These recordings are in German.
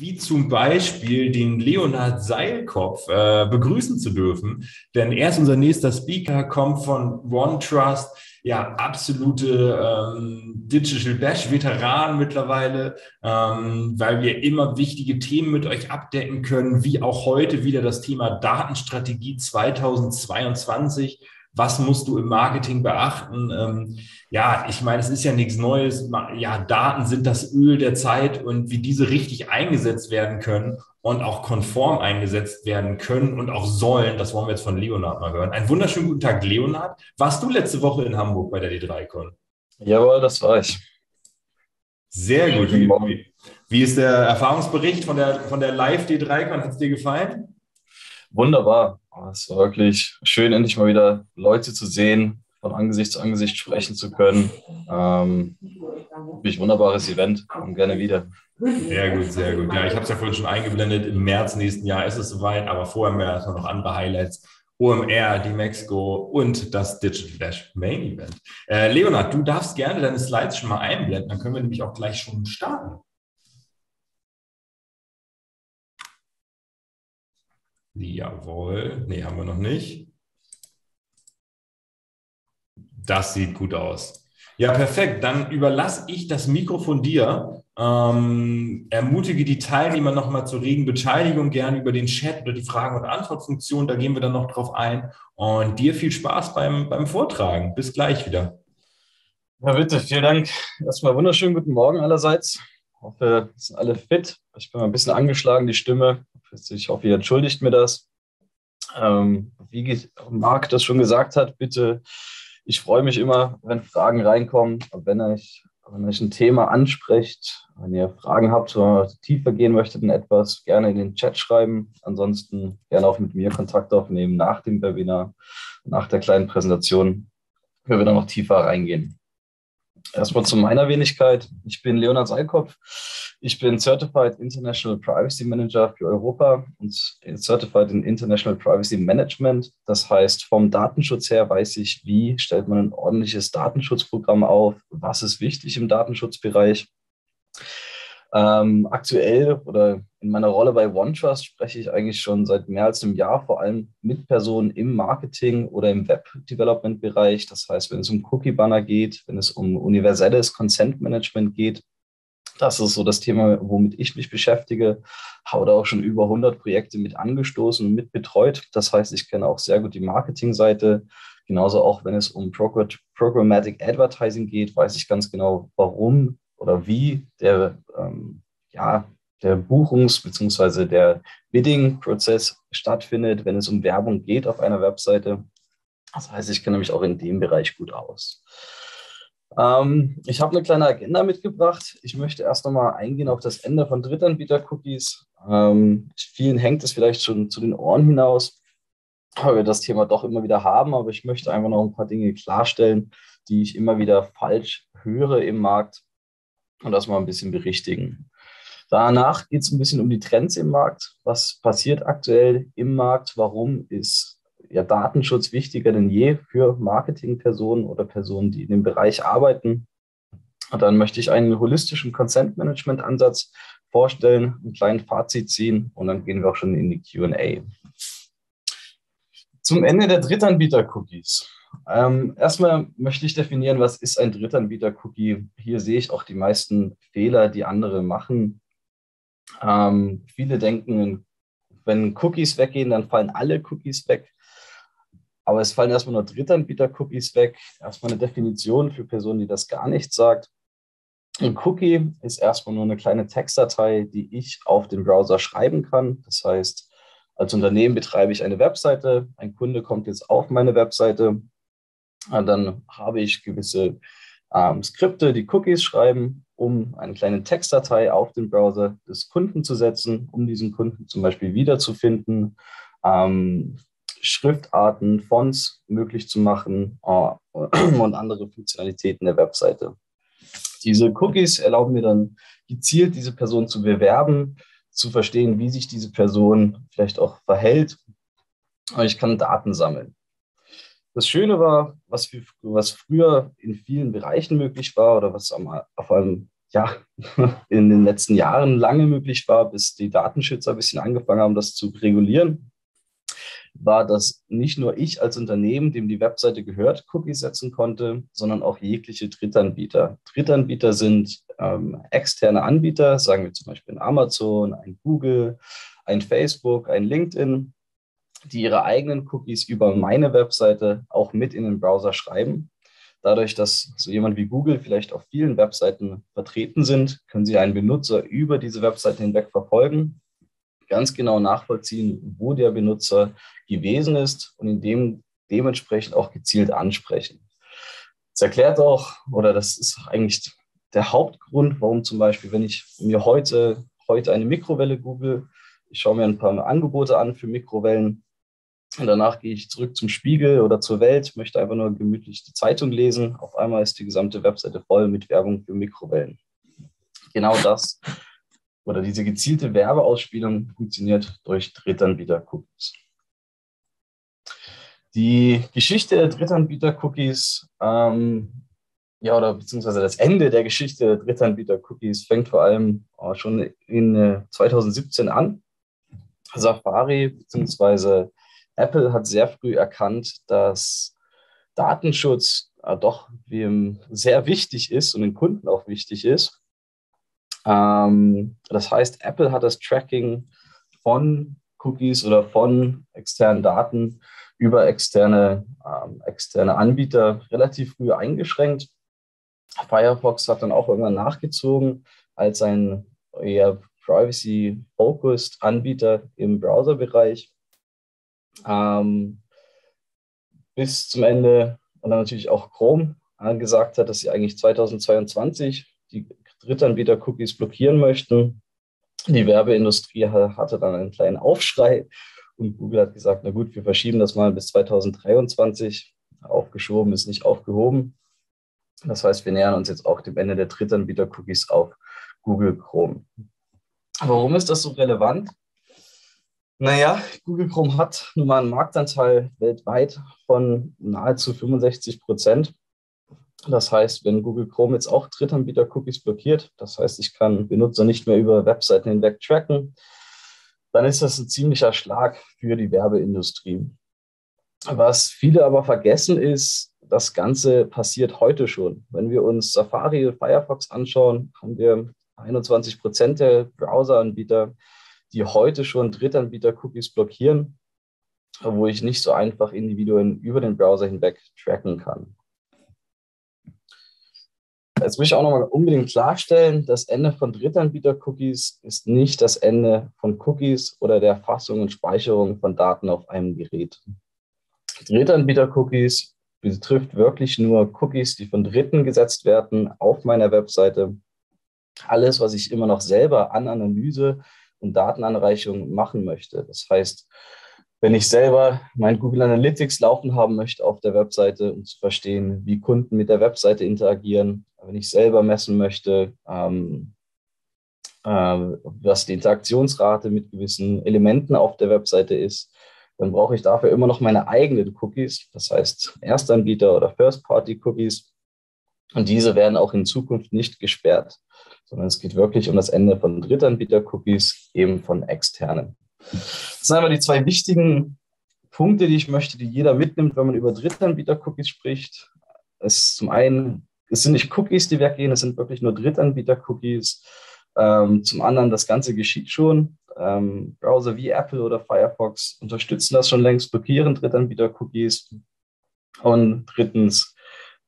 wie zum Beispiel den Leonhard Seilkopf äh, begrüßen zu dürfen. Denn er ist unser nächster Speaker, kommt von OneTrust, ja, absolute ähm, Digital Bash-Veteran mittlerweile, ähm, weil wir immer wichtige Themen mit euch abdecken können, wie auch heute wieder das Thema Datenstrategie 2022 was musst du im Marketing beachten? Ähm, ja, ich meine, es ist ja nichts Neues. Ja, Daten sind das Öl der Zeit und wie diese richtig eingesetzt werden können und auch konform eingesetzt werden können und auch sollen, das wollen wir jetzt von Leonard mal hören. Einen wunderschönen guten Tag, Leonard. Warst du letzte Woche in Hamburg bei der D3Con? Jawohl, das war ich. Sehr gut. Wie, wie ist der Erfahrungsbericht von der, von der Live D3Con? Hat es dir gefallen? Wunderbar. Es war wirklich schön, endlich mal wieder Leute zu sehen, von Angesicht zu Angesicht sprechen zu können. Ähm, wirklich wunderbares Event. Komm gerne wieder. Sehr gut, sehr gut. Ja, ich habe es ja vorhin schon eingeblendet. Im März nächsten Jahr ist es soweit, aber vorher mehr erstmal noch andere Highlights. OMR, die Mexico und das Digital Dash Main Event. Äh, Leonard, du darfst gerne deine Slides schon mal einblenden, dann können wir nämlich auch gleich schon starten. Jawohl. Nee, haben wir noch nicht. Das sieht gut aus. Ja, perfekt. Dann überlasse ich das Mikrofon dir. Ähm, ermutige die Teilnehmer nochmal zur regen Beteiligung, gerne über den Chat oder die Fragen- und Antwortfunktion. Da gehen wir dann noch drauf ein. Und dir viel Spaß beim, beim Vortragen. Bis gleich wieder. Ja, bitte. Vielen Dank. Erstmal wunderschönen guten Morgen allerseits. Ich hoffe, sind alle fit. Ich bin mal ein bisschen angeschlagen, die Stimme. Ich hoffe, ihr entschuldigt mir das. Ähm, wie Marc das schon gesagt hat, bitte, ich freue mich immer, wenn Fragen reinkommen. Wenn euch, wenn euch ein Thema anspricht, wenn ihr Fragen habt oder tiefer gehen möchtet in etwas, gerne in den Chat schreiben. Ansonsten gerne auch mit mir Kontakt aufnehmen nach dem Webinar, nach der kleinen Präsentation, können wir dann noch tiefer reingehen. Erstmal zu meiner Wenigkeit. Ich bin Leonard Seilkopf. Ich bin Certified International Privacy Manager für Europa und Certified in International Privacy Management. Das heißt, vom Datenschutz her weiß ich, wie stellt man ein ordentliches Datenschutzprogramm auf, was ist wichtig im Datenschutzbereich. Ähm, aktuell oder in meiner Rolle bei OneTrust spreche ich eigentlich schon seit mehr als einem Jahr vor allem mit Personen im Marketing oder im Web-Development-Bereich. Das heißt, wenn es um Cookie-Banner geht, wenn es um universelles Consent-Management geht, das ist so das Thema, womit ich mich beschäftige. Habe da auch schon über 100 Projekte mit angestoßen und mit betreut. Das heißt, ich kenne auch sehr gut die Marketingseite. Genauso auch, wenn es um Programmatic Advertising geht, weiß ich ganz genau, warum oder wie der, ähm, ja, der Buchungs- bzw. der Bidding-Prozess stattfindet, wenn es um Werbung geht auf einer Webseite. Das heißt, ich kenne mich auch in dem Bereich gut aus. Ähm, ich habe eine kleine Agenda mitgebracht. Ich möchte erst nochmal eingehen auf das Ende von Drittanbieter-Cookies. Ähm, vielen hängt es vielleicht schon zu den Ohren hinaus, weil wir das Thema doch immer wieder haben, aber ich möchte einfach noch ein paar Dinge klarstellen, die ich immer wieder falsch höre im Markt und das mal ein bisschen berichtigen. Danach geht es ein bisschen um die Trends im Markt. Was passiert aktuell im Markt? Warum ist ja, Datenschutz wichtiger denn je für Marketingpersonen oder Personen, die in dem Bereich arbeiten? Und dann möchte ich einen holistischen Consent-Management-Ansatz vorstellen, ein kleines Fazit ziehen und dann gehen wir auch schon in die QA. Zum Ende der Drittanbieter-Cookies. Ähm, erstmal möchte ich definieren, was ist ein Drittanbieter-Cookie. Hier sehe ich auch die meisten Fehler, die andere machen. Ähm, viele denken, wenn Cookies weggehen, dann fallen alle Cookies weg. Aber es fallen erstmal nur Drittanbieter-Cookies weg. Erstmal eine Definition für Personen, die das gar nicht sagt. Ein Cookie ist erstmal nur eine kleine Textdatei, die ich auf den Browser schreiben kann. Das heißt, als Unternehmen betreibe ich eine Webseite. Ein Kunde kommt jetzt auf meine Webseite dann habe ich gewisse ähm, Skripte, die Cookies schreiben, um eine kleine Textdatei auf den Browser des Kunden zu setzen, um diesen Kunden zum Beispiel wiederzufinden, ähm, Schriftarten, Fonts möglich zu machen äh, und andere Funktionalitäten der Webseite. Diese Cookies erlauben mir dann gezielt, diese Person zu bewerben, zu verstehen, wie sich diese Person vielleicht auch verhält. Ich kann Daten sammeln. Das Schöne war, was, wir, was früher in vielen Bereichen möglich war oder was am, auf einem ja in den letzten Jahren lange möglich war, bis die Datenschützer ein bisschen angefangen haben, das zu regulieren, war, dass nicht nur ich als Unternehmen, dem die Webseite gehört, Cookies setzen konnte, sondern auch jegliche Drittanbieter. Drittanbieter sind ähm, externe Anbieter, sagen wir zum Beispiel ein Amazon, ein Google, ein Facebook, ein LinkedIn, die ihre eigenen Cookies über meine Webseite auch mit in den Browser schreiben. Dadurch, dass so jemand wie Google vielleicht auf vielen Webseiten vertreten sind, können Sie einen Benutzer über diese Webseite hinweg verfolgen, ganz genau nachvollziehen, wo der Benutzer gewesen ist und in dem dementsprechend auch gezielt ansprechen. Das erklärt auch, oder das ist eigentlich der Hauptgrund, warum zum Beispiel, wenn ich mir heute, heute eine Mikrowelle google, ich schaue mir ein paar Angebote an für Mikrowellen, und danach gehe ich zurück zum Spiegel oder zur Welt, möchte einfach nur gemütlich die Zeitung lesen. Auf einmal ist die gesamte Webseite voll mit Werbung für Mikrowellen. Genau das oder diese gezielte Werbeausspielung funktioniert durch Drittanbieter-Cookies. Die Geschichte der Drittanbieter-Cookies, ähm, ja, oder beziehungsweise das Ende der Geschichte der Drittanbieter-Cookies fängt vor allem äh, schon in äh, 2017 an. Safari beziehungsweise Apple hat sehr früh erkannt, dass Datenschutz äh, doch sehr wichtig ist und den Kunden auch wichtig ist. Ähm, das heißt, Apple hat das Tracking von Cookies oder von externen Daten über externe, ähm, externe Anbieter relativ früh eingeschränkt. Firefox hat dann auch irgendwann nachgezogen als ein eher privacy-focused Anbieter im Browserbereich ähm, bis zum Ende und dann natürlich auch Chrome gesagt hat, dass sie eigentlich 2022 die Drittanbieter-Cookies blockieren möchten. Die Werbeindustrie hatte dann einen kleinen Aufschrei und Google hat gesagt, na gut, wir verschieben das mal bis 2023. Aufgeschoben ist nicht aufgehoben. Das heißt, wir nähern uns jetzt auch dem Ende der Drittanbieter-Cookies auf Google Chrome. Warum ist das so relevant? Naja, Google Chrome hat nun mal einen Marktanteil weltweit von nahezu 65 Prozent. Das heißt, wenn Google Chrome jetzt auch Drittanbieter-Cookies blockiert, das heißt, ich kann Benutzer nicht mehr über Webseiten hinweg tracken, dann ist das ein ziemlicher Schlag für die Werbeindustrie. Was viele aber vergessen ist, das Ganze passiert heute schon. Wenn wir uns Safari und Firefox anschauen, haben wir 21 Prozent der Browseranbieter, die heute schon Drittanbieter-Cookies blockieren, wo ich nicht so einfach Individuen über den Browser hinweg tracken kann. Jetzt möchte ich auch nochmal unbedingt klarstellen, das Ende von Drittanbieter-Cookies ist nicht das Ende von Cookies oder der Fassung und Speicherung von Daten auf einem Gerät. Drittanbieter-Cookies betrifft wirklich nur Cookies, die von Dritten gesetzt werden auf meiner Webseite. Alles, was ich immer noch selber an Analyse und Datenanreichung machen möchte. Das heißt, wenn ich selber mein Google Analytics laufen haben möchte auf der Webseite, um zu verstehen, wie Kunden mit der Webseite interagieren, wenn ich selber messen möchte, ähm, äh, was die Interaktionsrate mit gewissen Elementen auf der Webseite ist, dann brauche ich dafür immer noch meine eigenen Cookies, das heißt Erstanbieter oder First-Party-Cookies. Und diese werden auch in Zukunft nicht gesperrt sondern es geht wirklich um das Ende von Drittanbieter-Cookies, eben von externen. Das sind aber die zwei wichtigen Punkte, die ich möchte, die jeder mitnimmt, wenn man über Drittanbieter-Cookies spricht. Es zum einen, es sind nicht Cookies, die weggehen, es sind wirklich nur Drittanbieter-Cookies. Ähm, zum anderen, das Ganze geschieht schon. Ähm, Browser wie Apple oder Firefox unterstützen das schon längst, blockieren Drittanbieter-Cookies. Und drittens,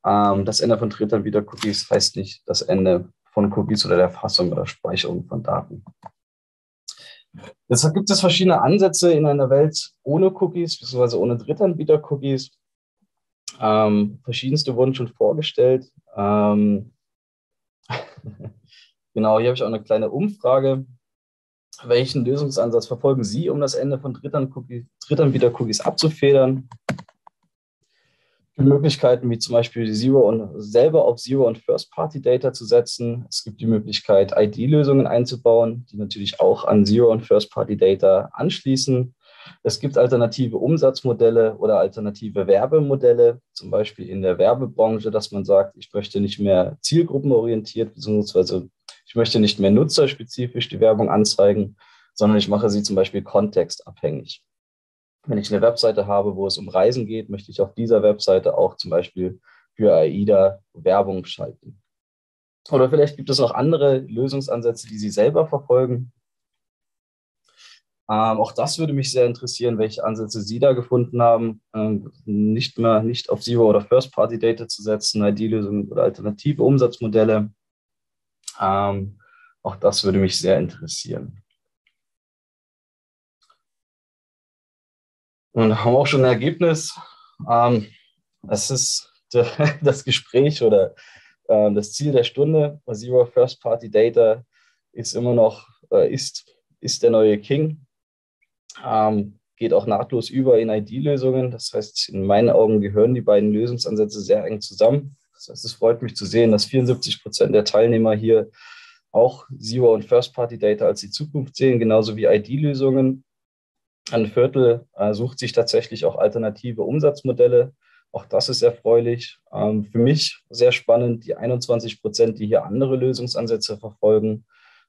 ähm, das Ende von Drittanbieter-Cookies heißt nicht das Ende von Cookies oder der Fassung oder Speicherung von Daten. Deshalb gibt es verschiedene Ansätze in einer Welt ohne Cookies, beziehungsweise ohne Drittanbieter-Cookies. Ähm, verschiedenste wurden schon vorgestellt. Ähm, genau, hier habe ich auch eine kleine Umfrage. Welchen Lösungsansatz verfolgen Sie, um das Ende von Drittanbieter-Cookies abzufedern? Möglichkeiten wie zum Beispiel Zero und selber auf Zero und First-Party-Data zu setzen. Es gibt die Möglichkeit, ID-Lösungen einzubauen, die natürlich auch an Zero und First-Party-Data anschließen. Es gibt alternative Umsatzmodelle oder alternative Werbemodelle, zum Beispiel in der Werbebranche, dass man sagt, ich möchte nicht mehr zielgruppenorientiert, beziehungsweise ich möchte nicht mehr nutzerspezifisch die Werbung anzeigen, sondern ich mache sie zum Beispiel kontextabhängig. Wenn ich eine Webseite habe, wo es um Reisen geht, möchte ich auf dieser Webseite auch zum Beispiel für AIDA Werbung schalten. Oder vielleicht gibt es auch andere Lösungsansätze, die Sie selber verfolgen. Ähm, auch das würde mich sehr interessieren, welche Ansätze Sie da gefunden haben, ähm, nicht mehr nicht auf Zero- oder First-Party-Data zu setzen, ID-Lösungen oder alternative Umsatzmodelle. Ähm, auch das würde mich sehr interessieren. Und haben auch schon ein Ergebnis. Ähm, es ist der, das Gespräch oder äh, das Ziel der Stunde. Zero First Party Data ist immer noch, äh, ist, ist der neue King. Ähm, geht auch nahtlos über in ID-Lösungen. Das heißt, in meinen Augen gehören die beiden Lösungsansätze sehr eng zusammen. Das heißt, es freut mich zu sehen, dass 74 Prozent der Teilnehmer hier auch Zero und First Party Data als die Zukunft sehen, genauso wie ID-Lösungen. Ein Viertel äh, sucht sich tatsächlich auch alternative Umsatzmodelle. Auch das ist erfreulich. Ähm, für mich sehr spannend, die 21 Prozent, die hier andere Lösungsansätze verfolgen.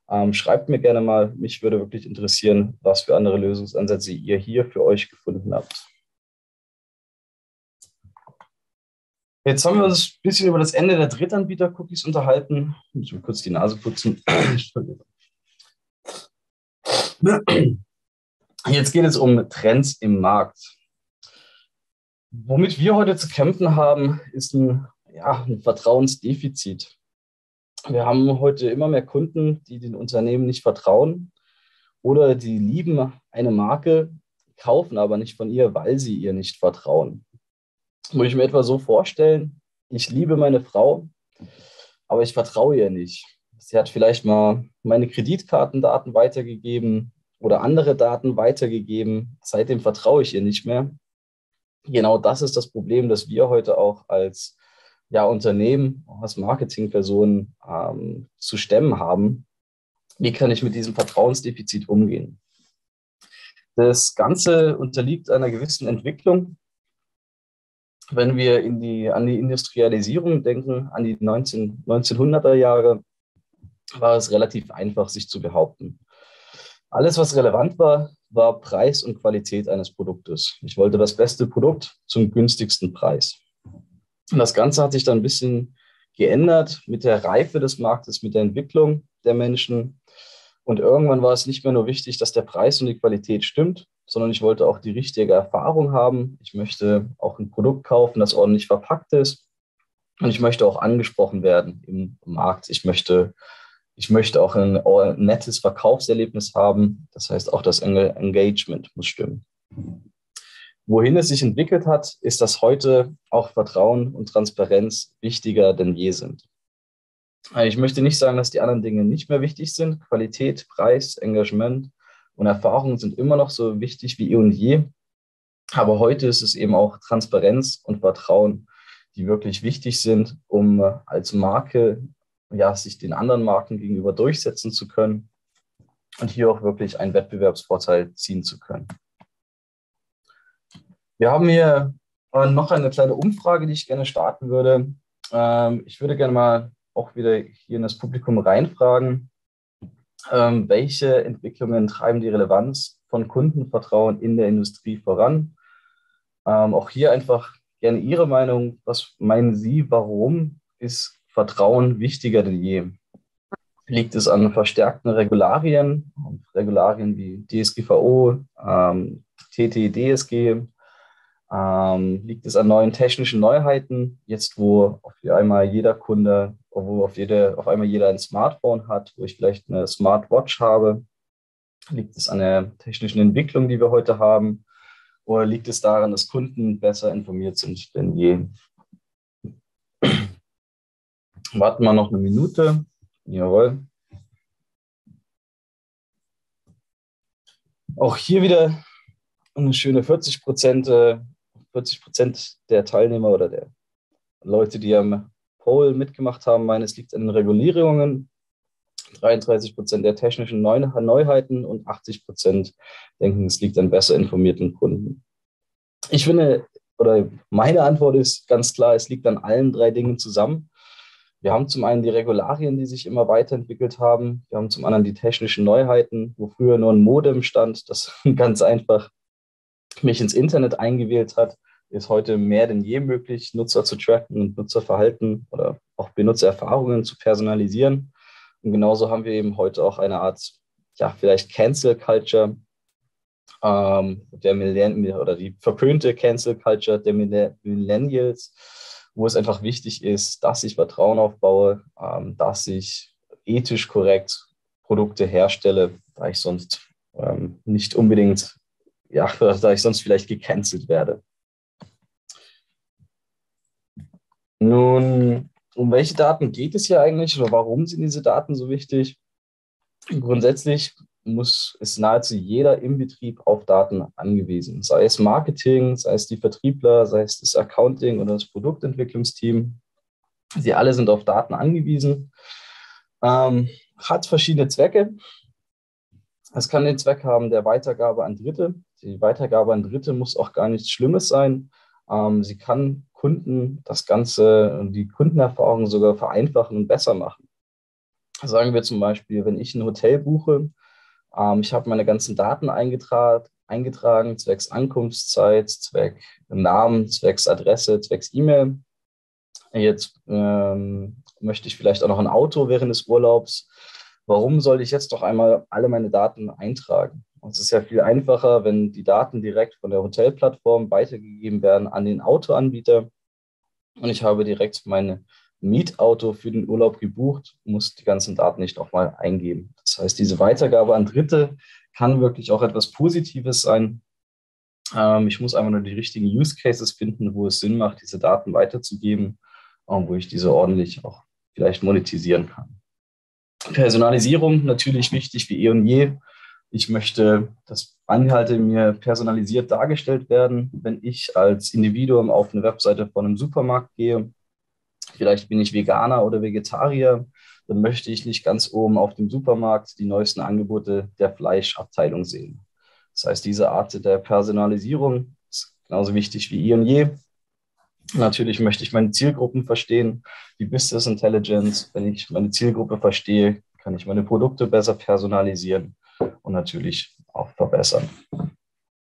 Ähm, schreibt mir gerne mal, mich würde wirklich interessieren, was für andere Lösungsansätze ihr hier für euch gefunden habt. Jetzt haben wir uns ein bisschen über das Ende der Drittanbieter-Cookies unterhalten. Ich muss mir kurz die Nase putzen. Jetzt geht es um Trends im Markt. Womit wir heute zu kämpfen haben, ist ein, ja, ein Vertrauensdefizit. Wir haben heute immer mehr Kunden, die den Unternehmen nicht vertrauen oder die lieben eine Marke, kaufen aber nicht von ihr, weil sie ihr nicht vertrauen. Muss ich mir etwa so vorstellen, ich liebe meine Frau, aber ich vertraue ihr nicht. Sie hat vielleicht mal meine Kreditkartendaten weitergegeben oder andere Daten weitergegeben. Seitdem vertraue ich ihr nicht mehr. Genau das ist das Problem, das wir heute auch als ja, Unternehmen, als Marketingpersonen ähm, zu stemmen haben. Wie kann ich mit diesem Vertrauensdefizit umgehen? Das Ganze unterliegt einer gewissen Entwicklung. Wenn wir in die, an die Industrialisierung denken, an die 19, 1900er Jahre, war es relativ einfach, sich zu behaupten. Alles, was relevant war, war Preis und Qualität eines Produktes. Ich wollte das beste Produkt zum günstigsten Preis. Und das Ganze hat sich dann ein bisschen geändert mit der Reife des Marktes, mit der Entwicklung der Menschen. Und irgendwann war es nicht mehr nur wichtig, dass der Preis und die Qualität stimmt, sondern ich wollte auch die richtige Erfahrung haben. Ich möchte auch ein Produkt kaufen, das ordentlich verpackt ist. Und ich möchte auch angesprochen werden im Markt. Ich möchte ich möchte auch ein, ein nettes Verkaufserlebnis haben. Das heißt, auch das Engagement muss stimmen. Wohin es sich entwickelt hat, ist, dass heute auch Vertrauen und Transparenz wichtiger denn je sind. Ich möchte nicht sagen, dass die anderen Dinge nicht mehr wichtig sind. Qualität, Preis, Engagement und Erfahrung sind immer noch so wichtig wie eh und je. Aber heute ist es eben auch Transparenz und Vertrauen, die wirklich wichtig sind, um als Marke ja, sich den anderen Marken gegenüber durchsetzen zu können und hier auch wirklich einen Wettbewerbsvorteil ziehen zu können. Wir haben hier äh, noch eine kleine Umfrage, die ich gerne starten würde. Ähm, ich würde gerne mal auch wieder hier in das Publikum reinfragen, ähm, welche Entwicklungen treiben die Relevanz von Kundenvertrauen in der Industrie voran? Ähm, auch hier einfach gerne Ihre Meinung. Was meinen Sie, warum ist Vertrauen wichtiger denn je. Liegt es an verstärkten Regularien, Regularien wie DSGVO, ähm, TTDSG? Ähm, liegt es an neuen technischen Neuheiten, jetzt wo auf einmal jeder Kunde, wo auf, jede, auf einmal jeder ein Smartphone hat, wo ich vielleicht eine Smartwatch habe? Liegt es an der technischen Entwicklung, die wir heute haben? Oder liegt es daran, dass Kunden besser informiert sind denn je? Warten wir noch eine Minute. Jawohl. Auch hier wieder eine schöne 40 Prozent, 40 äh, Prozent der Teilnehmer oder der Leute, die am Poll mitgemacht haben, meinen, es liegt an den Regulierungen. 33 Prozent der technischen Neuheiten und 80 Prozent denken, es liegt an besser informierten Kunden. Ich finde, oder meine Antwort ist ganz klar, es liegt an allen drei Dingen zusammen. Wir haben zum einen die Regularien, die sich immer weiterentwickelt haben. Wir haben zum anderen die technischen Neuheiten, wo früher nur ein Modem stand, das ganz einfach mich ins Internet eingewählt hat, ist heute mehr denn je möglich, Nutzer zu tracken und Nutzerverhalten oder auch Benutzererfahrungen zu personalisieren. Und genauso haben wir eben heute auch eine Art, ja, vielleicht Cancel Culture, ähm, der Millennial oder die verpönte Cancel Culture der Millennials, wo es einfach wichtig ist, dass ich Vertrauen aufbaue, ähm, dass ich ethisch korrekt Produkte herstelle, da ich sonst ähm, nicht unbedingt, ja, da ich sonst vielleicht gecancelt werde. Nun, um welche Daten geht es hier eigentlich oder warum sind diese Daten so wichtig? Grundsätzlich muss, ist nahezu jeder im Betrieb auf Daten angewiesen, sei es Marketing, sei es die Vertriebler, sei es das Accounting oder das Produktentwicklungsteam. Sie alle sind auf Daten angewiesen. Ähm, hat verschiedene Zwecke. Es kann den Zweck haben der Weitergabe an Dritte. Die Weitergabe an Dritte muss auch gar nichts Schlimmes sein. Ähm, sie kann Kunden das Ganze, die Kundenerfahrung sogar vereinfachen und besser machen. Sagen wir zum Beispiel, wenn ich ein Hotel buche, ähm, ich habe meine ganzen Daten eingetragen, eingetragen, zwecks Ankunftszeit, zweck Namen, zwecks Adresse, zwecks E-Mail. Jetzt ähm, möchte ich vielleicht auch noch ein Auto während des Urlaubs. Warum soll ich jetzt doch einmal alle meine Daten eintragen? Und es ist ja viel einfacher, wenn die Daten direkt von der Hotelplattform weitergegeben werden an den Autoanbieter. Und ich habe direkt mein Mietauto für den Urlaub gebucht, muss die ganzen Daten nicht nochmal eingeben. Das heißt, diese Weitergabe an Dritte kann wirklich auch etwas Positives sein. Ähm, ich muss einfach nur die richtigen Use Cases finden, wo es Sinn macht, diese Daten weiterzugeben und wo ich diese ordentlich auch vielleicht monetisieren kann. Personalisierung natürlich wichtig wie eh und je. Ich möchte, dass Inhalte mir personalisiert dargestellt werden, wenn ich als Individuum auf eine Webseite von einem Supermarkt gehe. Vielleicht bin ich Veganer oder Vegetarier, dann möchte ich nicht ganz oben auf dem Supermarkt die neuesten Angebote der Fleischabteilung sehen. Das heißt, diese Art der Personalisierung ist genauso wichtig wie eh und je. Natürlich möchte ich meine Zielgruppen verstehen, die Business Intelligence. Wenn ich meine Zielgruppe verstehe, kann ich meine Produkte besser personalisieren und natürlich auch verbessern.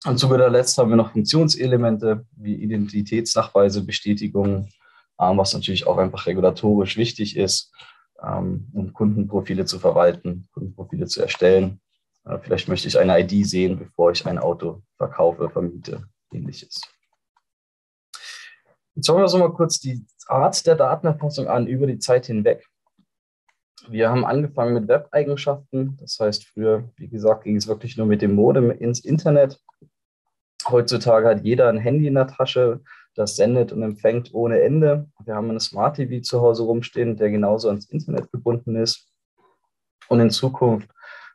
Und zu guter Letzt haben wir noch Funktionselemente wie Identitätsnachweise, Bestätigungen, was natürlich auch einfach regulatorisch wichtig ist, ähm, um Kundenprofile zu verwalten, Kundenprofile zu erstellen. Äh, vielleicht möchte ich eine ID sehen, bevor ich ein Auto verkaufe, vermiete, ähnliches. Jetzt schauen wir uns mal kurz die Art der Datenerfassung an über die Zeit hinweg. Wir haben angefangen mit Web-Eigenschaften. Das heißt, früher, wie gesagt, ging es wirklich nur mit dem Modem ins Internet. Heutzutage hat jeder ein Handy in der Tasche, das sendet und empfängt ohne Ende. Wir haben eine Smart TV zu Hause rumstehen, der genauso ans Internet gebunden ist. Und in Zukunft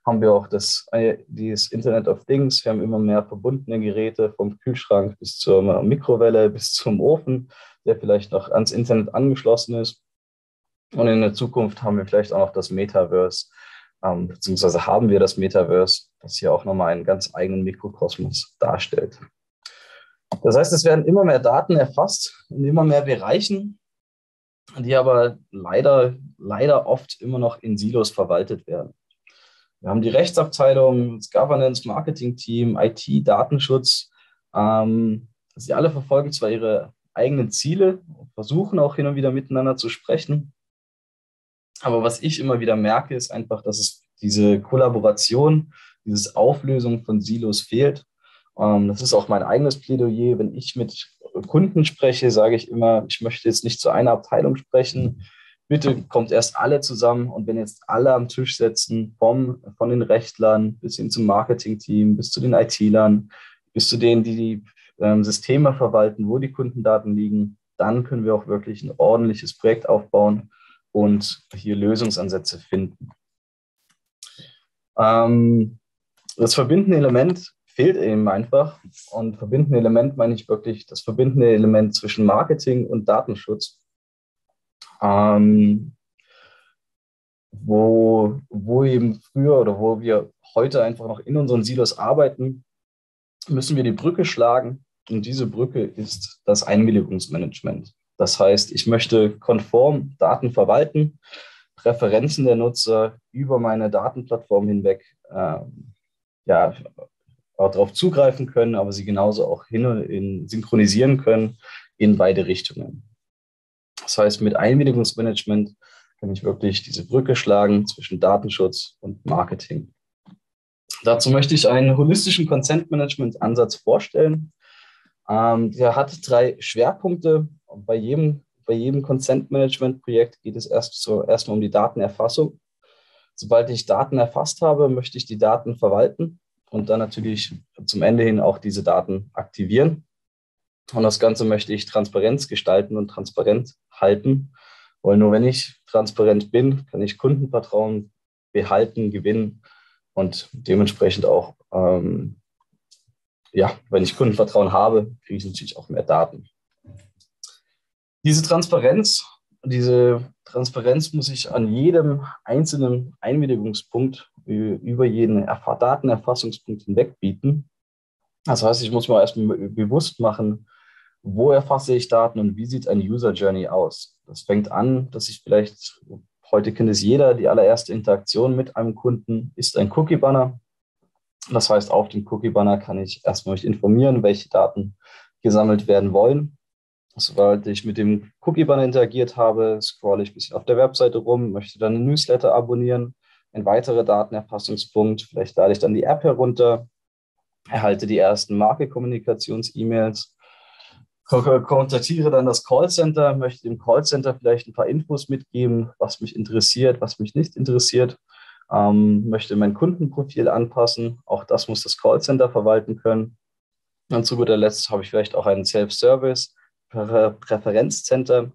haben wir auch das, äh, dieses Internet of Things. Wir haben immer mehr verbundene Geräte vom Kühlschrank bis zur Mikrowelle bis zum Ofen, der vielleicht noch ans Internet angeschlossen ist. Und in der Zukunft haben wir vielleicht auch noch das Metaverse, ähm, beziehungsweise haben wir das Metaverse, das hier auch nochmal einen ganz eigenen Mikrokosmos darstellt. Das heißt, es werden immer mehr Daten erfasst in immer mehr Bereichen, die aber leider, leider oft immer noch in Silos verwaltet werden. Wir haben die Rechtsabteilung, das Governance, Marketing-Team, IT, Datenschutz. Ähm, sie alle verfolgen zwar ihre eigenen Ziele, versuchen auch hin und wieder miteinander zu sprechen, aber was ich immer wieder merke, ist einfach, dass es diese Kollaboration, dieses Auflösung von Silos fehlt. Ähm, das ist auch mein eigenes Plädoyer. Wenn ich mit Kunden spreche, sage ich immer, ich möchte jetzt nicht zu einer Abteilung sprechen. Bitte kommt erst alle zusammen und wenn jetzt alle am Tisch sitzen, vom, von den Rechtlern bis hin zum Marketing-Team, bis zu den IT-Lern, bis zu denen, die die ähm, Systeme verwalten, wo die Kundendaten liegen, dann können wir auch wirklich ein ordentliches Projekt aufbauen und hier Lösungsansätze finden. Ähm, das verbindende Element fehlt eben einfach. Und verbindende Element meine ich wirklich das verbindende Element zwischen Marketing und Datenschutz. Ähm, wo, wo eben früher oder wo wir heute einfach noch in unseren Silos arbeiten, müssen wir die Brücke schlagen. Und diese Brücke ist das Einwilligungsmanagement. Das heißt, ich möchte konform Daten verwalten, Präferenzen der Nutzer über meine Datenplattform hinweg äh, ja, darauf zugreifen können, aber sie genauso auch hin und in, synchronisieren können in beide Richtungen. Das heißt, mit Einwilligungsmanagement kann ich wirklich diese Brücke schlagen zwischen Datenschutz und Marketing. Dazu möchte ich einen holistischen Consent-Management-Ansatz vorstellen. Ähm, der hat drei Schwerpunkte. Bei jedem, bei jedem Consent-Management-Projekt geht es erst so, erstmal um die Datenerfassung. Sobald ich Daten erfasst habe, möchte ich die Daten verwalten und dann natürlich zum Ende hin auch diese Daten aktivieren. Und das Ganze möchte ich Transparenz gestalten und transparent halten, weil nur wenn ich transparent bin, kann ich Kundenvertrauen behalten, gewinnen und dementsprechend auch, ähm, ja, wenn ich Kundenvertrauen habe, kriege ich natürlich auch mehr Daten. Diese Transparenz, diese Transparenz muss ich an jedem einzelnen Einwilligungspunkt über jeden Datenerfassungspunkt hinweg bieten. Das heißt, ich muss mir erstmal bewusst machen, wo erfasse ich Daten und wie sieht ein User Journey aus. Das fängt an, dass ich vielleicht Heute kennt es jeder, die allererste Interaktion mit einem Kunden ist ein Cookie-Banner. Das heißt, auf dem Cookie-Banner kann ich erstmal mich informieren, welche Daten gesammelt werden wollen. Sobald ich mit dem Cookie-Banner interagiert habe, scrolle ich ein bisschen auf der Webseite rum, möchte dann ein Newsletter abonnieren, ein weiterer Datenerfassungspunkt, vielleicht lade ich dann die App herunter, erhalte die ersten Marke-Kommunikations-E-Mails kontaktiere dann das Callcenter, möchte dem Callcenter vielleicht ein paar Infos mitgeben, was mich interessiert, was mich nicht interessiert, ähm, möchte mein Kundenprofil anpassen. Auch das muss das Callcenter verwalten können. Und zu guter Letzt habe ich vielleicht auch einen Self-Service, Präferenzcenter,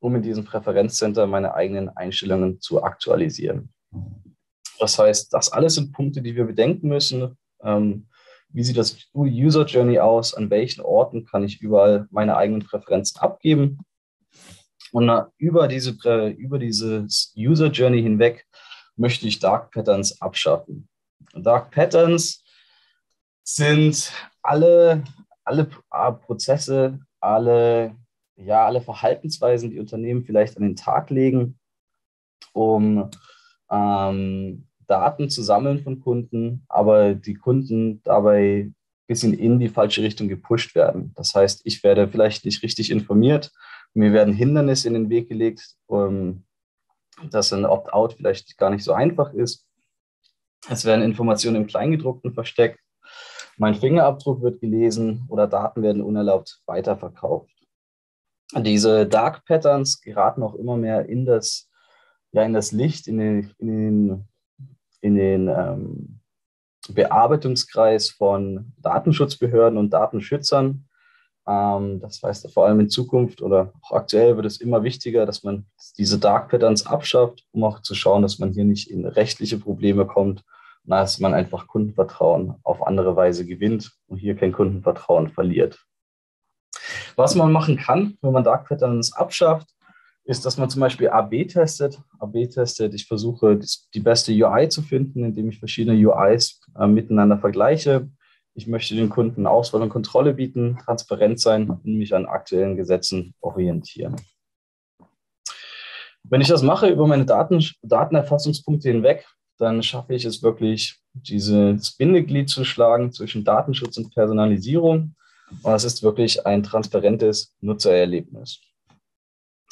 um in diesem Präferenzcenter meine eigenen Einstellungen zu aktualisieren. Das heißt, das alles sind Punkte, die wir bedenken müssen. Ähm, wie sieht das User Journey aus? An welchen Orten kann ich überall meine eigenen Präferenzen abgeben? Und über, diese, über dieses User Journey hinweg möchte ich Dark Patterns abschaffen. Dark Patterns sind alle, alle Prozesse, alle, ja, alle Verhaltensweisen, die Unternehmen vielleicht an den Tag legen, um ähm, Daten zu sammeln von Kunden, aber die Kunden dabei ein bisschen in die falsche Richtung gepusht werden. Das heißt, ich werde vielleicht nicht richtig informiert, mir werden Hindernisse in den Weg gelegt, um, dass ein Opt-out vielleicht gar nicht so einfach ist. Es werden Informationen im Kleingedruckten versteckt, mein Fingerabdruck wird gelesen oder Daten werden unerlaubt weiterverkauft. Diese Dark Patterns geraten auch immer mehr in das, ja, in das Licht, in den, in den in den ähm, Bearbeitungskreis von Datenschutzbehörden und Datenschützern. Ähm, das heißt, vor allem in Zukunft oder auch aktuell wird es immer wichtiger, dass man diese Dark Patterns abschafft, um auch zu schauen, dass man hier nicht in rechtliche Probleme kommt, dass man einfach Kundenvertrauen auf andere Weise gewinnt und hier kein Kundenvertrauen verliert. Was man machen kann, wenn man Dark Patterns abschafft, ist, dass man zum Beispiel AB testet. AB testet, ich versuche die beste UI zu finden, indem ich verschiedene UIs äh, miteinander vergleiche. Ich möchte den Kunden Auswahl und Kontrolle bieten, transparent sein und mich an aktuellen Gesetzen orientieren. Wenn ich das mache über meine Daten, Datenerfassungspunkte hinweg, dann schaffe ich es wirklich, dieses Bindeglied zu schlagen zwischen Datenschutz und Personalisierung. Und das ist wirklich ein transparentes Nutzererlebnis.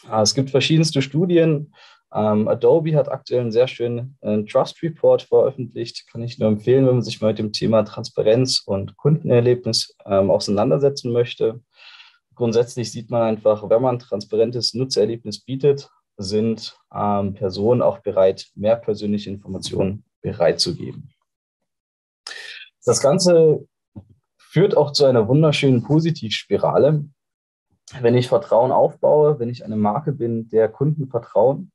Ah, es gibt verschiedenste Studien. Ähm, Adobe hat aktuell einen sehr schönen äh, Trust Report veröffentlicht. Kann ich nur empfehlen, wenn man sich mal mit dem Thema Transparenz und Kundenerlebnis ähm, auseinandersetzen möchte. Grundsätzlich sieht man einfach, wenn man transparentes Nutzererlebnis bietet, sind ähm, Personen auch bereit, mehr persönliche Informationen bereitzugeben. Das Ganze führt auch zu einer wunderschönen Positivspirale wenn ich Vertrauen aufbaue, wenn ich eine Marke bin, der Kunden vertrauen,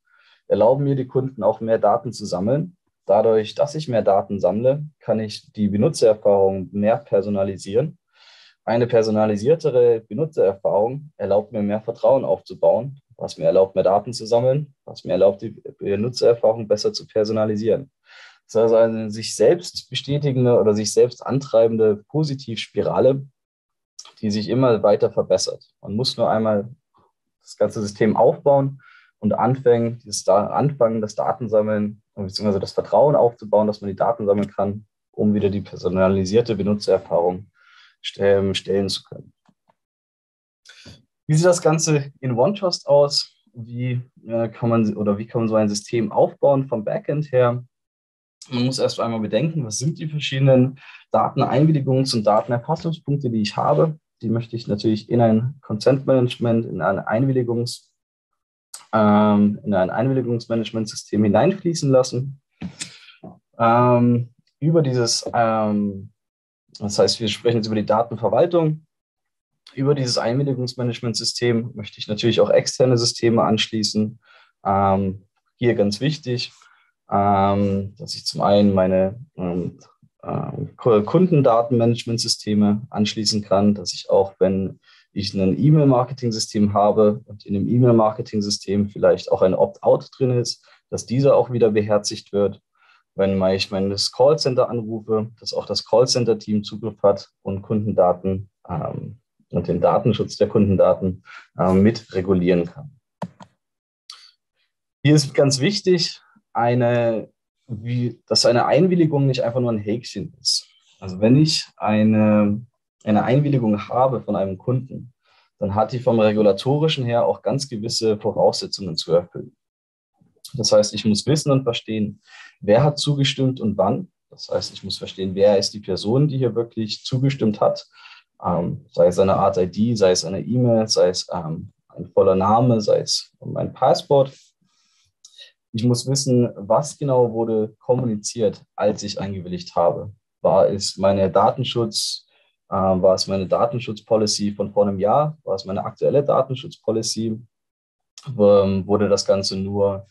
erlauben mir die Kunden auch mehr Daten zu sammeln. Dadurch, dass ich mehr Daten sammle, kann ich die Benutzererfahrung mehr personalisieren. Eine personalisiertere Benutzererfahrung erlaubt mir mehr Vertrauen aufzubauen. was mir erlaubt, mehr Daten zu sammeln, was mir erlaubt, die Nutzererfahrung besser zu personalisieren. Das ist also eine sich selbst bestätigende oder sich selbst antreibende Positivspirale, die sich immer weiter verbessert. Man muss nur einmal das ganze System aufbauen und anfangen, dieses anfangen, das Datensammeln bzw. das Vertrauen aufzubauen, dass man die Daten sammeln kann, um wieder die personalisierte Benutzererfahrung stellen, stellen zu können. Wie sieht das Ganze in OneTrust aus? Wie äh, kann man oder wie kann man so ein System aufbauen vom Backend her? Man muss erst einmal bedenken, was sind die verschiedenen Dateneinwilligungs- und Datenerfassungspunkte, die ich habe. Die möchte ich natürlich in ein Consent Management, in ein Einwilligungs, ähm, in ein Einwilligungsmanagementsystem hineinfließen lassen. Ähm, über dieses, ähm, das heißt, wir sprechen jetzt über die Datenverwaltung. Über dieses Einwilligungsmanagementsystem möchte ich natürlich auch externe Systeme anschließen. Ähm, hier ganz wichtig, ähm, dass ich zum einen meine ähm, äh, Kundendatenmanagementsysteme anschließen kann, dass ich auch, wenn ich ein E-Mail-Marketing-System habe und in dem E-Mail-Marketing-System vielleicht auch ein Opt-out drin ist, dass dieser auch wieder beherzigt wird. Wenn ich mein Callcenter anrufe, dass auch das Callcenter-Team Zugriff hat und Kundendaten ähm, und den Datenschutz der Kundendaten äh, mit regulieren kann. Hier ist ganz wichtig, eine, wie, dass eine Einwilligung nicht einfach nur ein Häkchen ist. Also wenn ich eine, eine Einwilligung habe von einem Kunden, dann hat die vom regulatorischen her auch ganz gewisse Voraussetzungen zu erfüllen. Das heißt, ich muss wissen und verstehen, wer hat zugestimmt und wann. Das heißt, ich muss verstehen, wer ist die Person, die hier wirklich zugestimmt hat. Ähm, sei es eine Art ID, sei es eine E-Mail, sei es ähm, ein voller Name, sei es mein Passport. Ich muss wissen, was genau wurde kommuniziert, als ich eingewilligt habe. War es meine Datenschutz, äh, war es meine Datenschutzpolicy von vor einem Jahr? War es meine aktuelle Datenschutzpolicy? Ähm, wurde das Ganze nur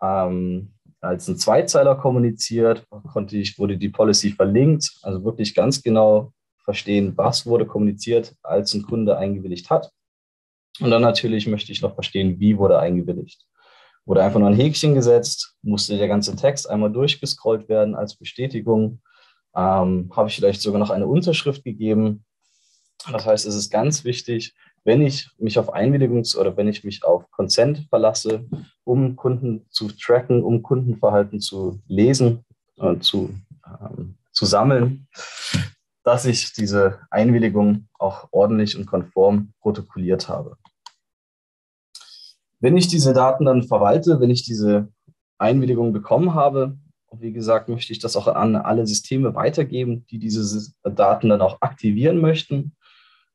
ähm, als ein Zweizeiler kommuniziert? Konnte ich, wurde die Policy verlinkt? Also wirklich ganz genau verstehen, was wurde kommuniziert, als ein Kunde eingewilligt hat. Und dann natürlich möchte ich noch verstehen, wie wurde eingewilligt. Wurde einfach nur ein Häkchen gesetzt, musste der ganze Text einmal durchgescrollt werden als Bestätigung. Ähm, Habe ich vielleicht sogar noch eine Unterschrift gegeben. Das heißt, es ist ganz wichtig, wenn ich mich auf Einwilligungs- oder wenn ich mich auf Consent verlasse, um Kunden zu tracken, um Kundenverhalten zu lesen und äh, zu, ähm, zu sammeln, dass ich diese Einwilligung auch ordentlich und konform protokolliert habe. Wenn ich diese Daten dann verwalte, wenn ich diese Einwilligung bekommen habe, wie gesagt, möchte ich das auch an alle Systeme weitergeben, die diese Daten dann auch aktivieren möchten.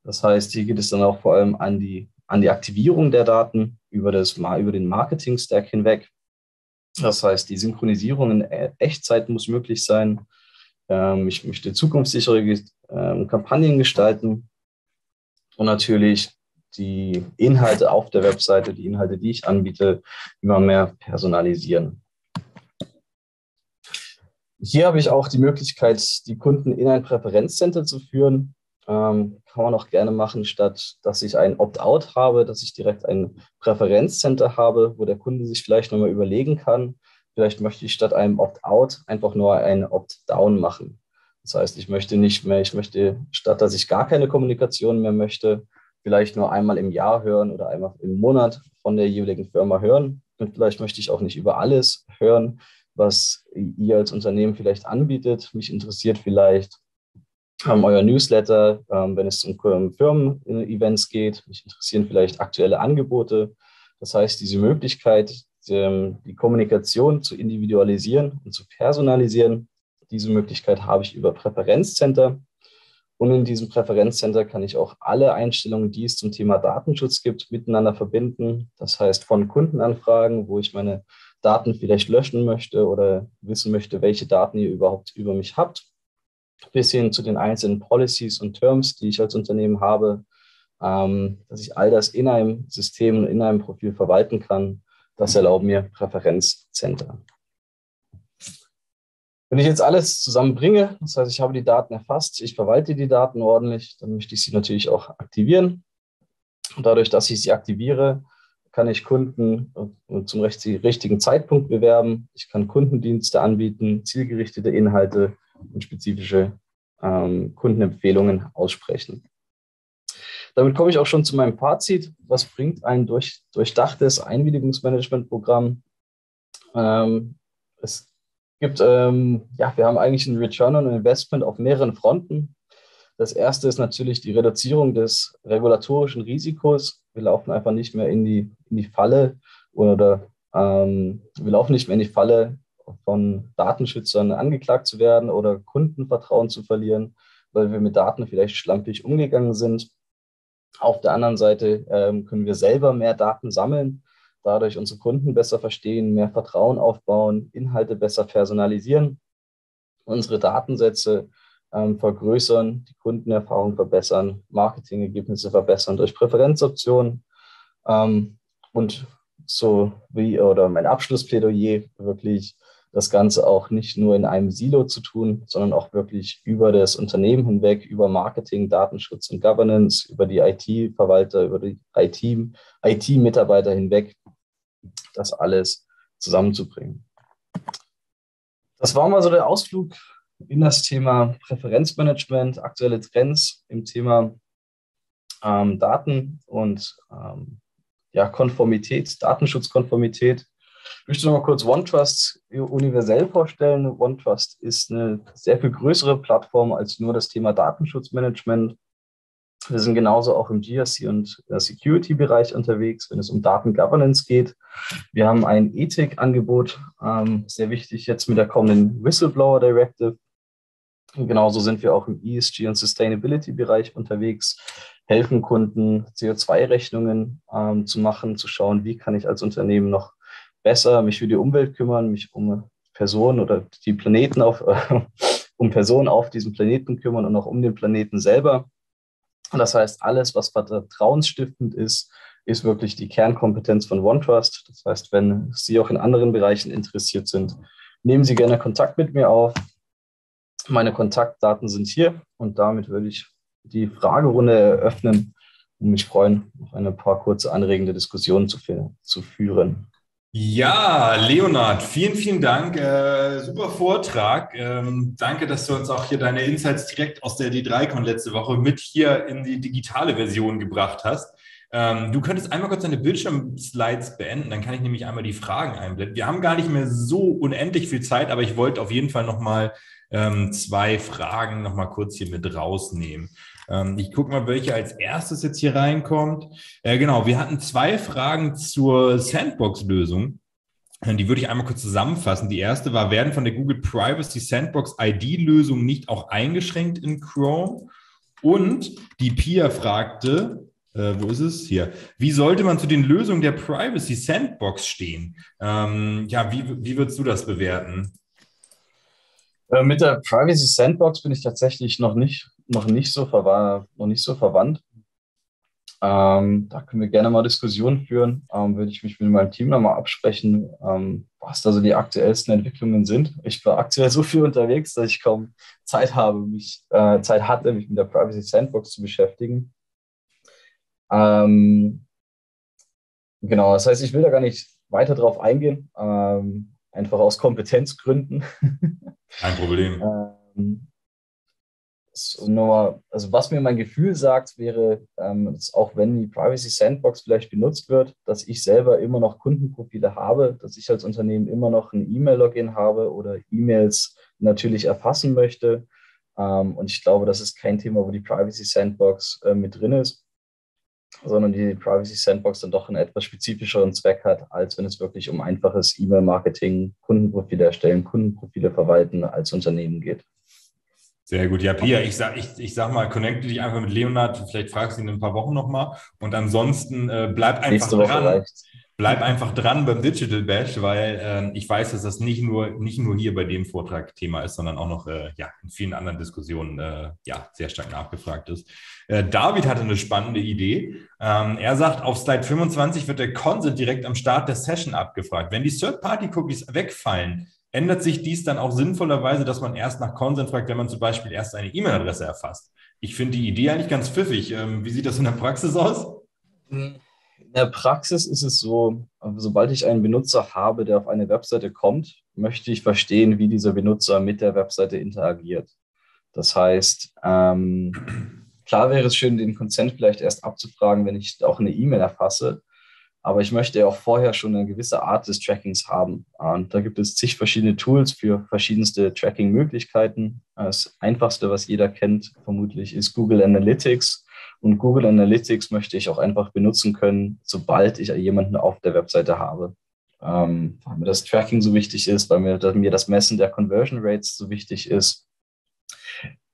Das heißt, hier geht es dann auch vor allem an die, an die Aktivierung der Daten über, das, über den Marketing-Stack hinweg. Das heißt, die Synchronisierung in e-, Echtzeit muss möglich sein. Ähm, ich möchte zukunftssichere ähm, Kampagnen gestalten und natürlich die Inhalte auf der Webseite, die Inhalte, die ich anbiete, immer mehr personalisieren. Hier habe ich auch die Möglichkeit, die Kunden in ein Präferenzcenter zu führen. Ähm, kann man auch gerne machen, statt dass ich ein Opt-out habe, dass ich direkt ein Präferenzcenter habe, wo der Kunde sich vielleicht nochmal überlegen kann. Vielleicht möchte ich statt einem Opt-out einfach nur ein Opt-down machen. Das heißt, ich möchte nicht mehr, ich möchte, statt dass ich gar keine Kommunikation mehr möchte, vielleicht nur einmal im Jahr hören oder einmal im Monat von der jeweiligen Firma hören. Und vielleicht möchte ich auch nicht über alles hören, was ihr als Unternehmen vielleicht anbietet. Mich interessiert vielleicht ähm, euer Newsletter, ähm, wenn es um Firmen-Events geht. Mich interessieren vielleicht aktuelle Angebote. Das heißt, diese Möglichkeit, ähm, die Kommunikation zu individualisieren und zu personalisieren, diese Möglichkeit habe ich über Präferenzcenter. Und in diesem Präferenzcenter kann ich auch alle Einstellungen, die es zum Thema Datenschutz gibt, miteinander verbinden. Das heißt, von Kundenanfragen, wo ich meine Daten vielleicht löschen möchte oder wissen möchte, welche Daten ihr überhaupt über mich habt, bis hin zu den einzelnen Policies und Terms, die ich als Unternehmen habe, ähm, dass ich all das in einem System und in einem Profil verwalten kann. Das erlauben mir Präferenzcenter. Wenn ich jetzt alles zusammenbringe, das heißt, ich habe die Daten erfasst, ich verwalte die Daten ordentlich, dann möchte ich sie natürlich auch aktivieren. Und dadurch, dass ich sie aktiviere, kann ich Kunden zum richtigen Zeitpunkt bewerben. Ich kann Kundendienste anbieten, zielgerichtete Inhalte und spezifische ähm, Kundenempfehlungen aussprechen. Damit komme ich auch schon zu meinem Fazit. Was bringt ein durch, durchdachtes Einwilligungsmanagementprogramm? Ähm, es gibt, ähm, ja, wir haben eigentlich ein Return on Investment auf mehreren Fronten. Das erste ist natürlich die Reduzierung des regulatorischen Risikos. Wir laufen einfach nicht mehr in die, in die Falle oder ähm, wir laufen nicht mehr in die Falle, von Datenschützern angeklagt zu werden oder Kundenvertrauen zu verlieren, weil wir mit Daten vielleicht schlampig umgegangen sind. Auf der anderen Seite ähm, können wir selber mehr Daten sammeln, dadurch unsere Kunden besser verstehen, mehr Vertrauen aufbauen, Inhalte besser personalisieren, unsere Datensätze ähm, vergrößern, die Kundenerfahrung verbessern, Marketingergebnisse verbessern durch Präferenzoptionen ähm, und so wie oder mein Abschlussplädoyer wirklich das Ganze auch nicht nur in einem Silo zu tun, sondern auch wirklich über das Unternehmen hinweg, über Marketing, Datenschutz und Governance, über die IT-Verwalter, über die IT-Mitarbeiter hinweg, das alles zusammenzubringen. Das war mal so der Ausflug in das Thema Präferenzmanagement, aktuelle Trends im Thema ähm, Daten und ähm, ja, Konformität, Datenschutzkonformität. Ich möchte noch mal kurz OneTrust universell vorstellen. OneTrust ist eine sehr viel größere Plattform als nur das Thema Datenschutzmanagement. Wir sind genauso auch im GRC und Security-Bereich unterwegs, wenn es um Datengovernance geht. Wir haben ein Ethikangebot, ähm, sehr wichtig jetzt mit der kommenden Whistleblower Directive. Genauso sind wir auch im ESG und Sustainability-Bereich unterwegs, helfen Kunden, CO2-Rechnungen ähm, zu machen, zu schauen, wie kann ich als Unternehmen noch besser mich für die Umwelt kümmern, mich um Personen oder die Planeten auf, äh, um Personen auf diesem Planeten kümmern und auch um den Planeten selber. Das heißt, alles, was vertrauensstiftend ist, ist wirklich die Kernkompetenz von OneTrust. Das heißt, wenn Sie auch in anderen Bereichen interessiert sind, nehmen Sie gerne Kontakt mit mir auf. Meine Kontaktdaten sind hier und damit würde ich die Fragerunde eröffnen und mich freuen, noch ein paar kurze anregende Diskussionen zu, zu führen. Ja, Leonard, vielen, vielen Dank. Äh, super Vortrag. Ähm, danke, dass du uns auch hier deine Insights direkt aus der D3Con letzte Woche mit hier in die digitale Version gebracht hast. Ähm, du könntest einmal kurz deine Bildschirmslides beenden, dann kann ich nämlich einmal die Fragen einblenden. Wir haben gar nicht mehr so unendlich viel Zeit, aber ich wollte auf jeden Fall nochmal ähm, zwei Fragen nochmal kurz hier mit rausnehmen. Ähm, ich gucke mal, welche als erstes jetzt hier reinkommt. Äh, genau, wir hatten zwei Fragen zur Sandbox-Lösung. Die würde ich einmal kurz zusammenfassen. Die erste war, werden von der Google Privacy Sandbox ID-Lösung nicht auch eingeschränkt in Chrome? Und die Pia fragte, äh, wo ist es? Hier. Wie sollte man zu den Lösungen der Privacy Sandbox stehen? Ähm, ja, wie, wie würdest du das bewerten? Äh, mit der Privacy Sandbox bin ich tatsächlich noch nicht, noch nicht, so, verwa noch nicht so verwandt. Ähm, da können wir gerne mal Diskussionen führen. Ähm, würde ich mich mit meinem Team nochmal absprechen, ähm, was da so die aktuellsten Entwicklungen sind. Ich war aktuell so viel unterwegs, dass ich kaum Zeit habe, mich äh, Zeit hatte, mich mit der Privacy Sandbox zu beschäftigen. Ähm, genau, das heißt, ich will da gar nicht weiter drauf eingehen, ähm, einfach aus Kompetenzgründen. Kein Problem. nur, also was mir mein Gefühl sagt, wäre, ähm, dass auch wenn die Privacy Sandbox vielleicht benutzt wird, dass ich selber immer noch Kundenprofile habe, dass ich als Unternehmen immer noch ein E-Mail-Login habe oder E-Mails natürlich erfassen möchte. Ähm, und ich glaube, das ist kein Thema, wo die Privacy Sandbox äh, mit drin ist sondern die Privacy Sandbox dann doch einen etwas spezifischeren Zweck hat, als wenn es wirklich um einfaches E-Mail-Marketing, Kundenprofile erstellen, Kundenprofile verwalten als Unternehmen geht. Sehr gut. Ja, Pia, ich sag, ich, ich sag mal, connecte dich einfach mit Leonard. Vielleicht fragst du ihn in ein paar Wochen nochmal. Und ansonsten äh, bleib einfach dran. Reicht's bleib einfach dran beim Digital Bash, weil äh, ich weiß, dass das nicht nur, nicht nur hier bei dem Vortrag Thema ist, sondern auch noch äh, ja, in vielen anderen Diskussionen äh, ja, sehr stark nachgefragt ist. Äh, David hatte eine spannende Idee. Ähm, er sagt, auf Slide 25 wird der Consent direkt am Start der Session abgefragt. Wenn die Third-Party-Cookies wegfallen, ändert sich dies dann auch sinnvollerweise, dass man erst nach Consent fragt, wenn man zum Beispiel erst eine E-Mail-Adresse erfasst. Ich finde die Idee eigentlich ganz pfiffig. Ähm, wie sieht das in der Praxis aus? Hm. In der Praxis ist es so, sobald ich einen Benutzer habe, der auf eine Webseite kommt, möchte ich verstehen, wie dieser Benutzer mit der Webseite interagiert. Das heißt, ähm, klar wäre es schön, den Consent vielleicht erst abzufragen, wenn ich auch eine E-Mail erfasse. Aber ich möchte auch vorher schon eine gewisse Art des Trackings haben. Und da gibt es zig verschiedene Tools für verschiedenste Tracking-Möglichkeiten. Das einfachste, was jeder kennt, vermutlich ist Google Analytics. Und Google Analytics möchte ich auch einfach benutzen können, sobald ich jemanden auf der Webseite habe. Ähm, weil mir das Tracking so wichtig ist, weil mir, mir das Messen der Conversion Rates so wichtig ist.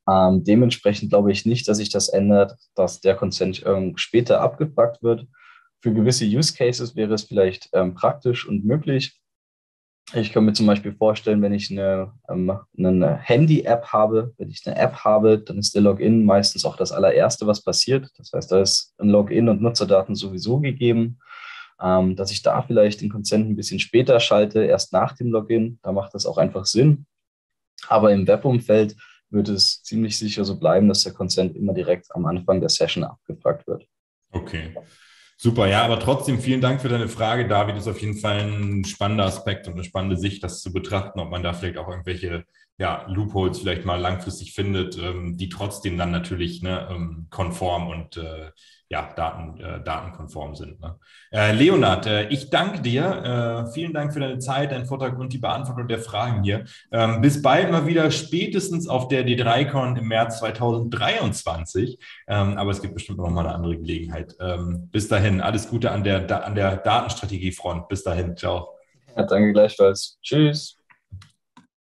Ähm, dementsprechend glaube ich nicht, dass sich das ändert, dass der Consent ähm, später abgefragt wird. Für gewisse Use Cases wäre es vielleicht ähm, praktisch und möglich. Ich kann mir zum Beispiel vorstellen, wenn ich eine, ähm, eine Handy-App habe, wenn ich eine App habe, dann ist der Login meistens auch das allererste, was passiert. Das heißt, da ist ein Login und Nutzerdaten sowieso gegeben. Ähm, dass ich da vielleicht den Consent ein bisschen später schalte, erst nach dem Login, da macht das auch einfach Sinn. Aber im Webumfeld wird es ziemlich sicher so bleiben, dass der Consent immer direkt am Anfang der Session abgefragt wird. Okay. Super, ja, aber trotzdem vielen Dank für deine Frage, David. Das ist auf jeden Fall ein spannender Aspekt und eine spannende Sicht, das zu betrachten, ob man da vielleicht auch irgendwelche ja, Loopholes vielleicht mal langfristig findet, ähm, die trotzdem dann natürlich ne, ähm, konform und äh, ja, Daten, äh, datenkonform sind. Ne? Äh, Leonard, äh, ich danke dir. Äh, vielen Dank für deine Zeit, deinen Vortrag und die Beantwortung der Fragen hier. Ähm, bis bald mal wieder, spätestens auf der D3Con im März 2023. Ähm, aber es gibt bestimmt noch mal eine andere Gelegenheit. Ähm, bis dahin, alles Gute an der, an der Datenstrategiefront. Bis dahin, ciao. Ja, danke gleichfalls. Tschüss.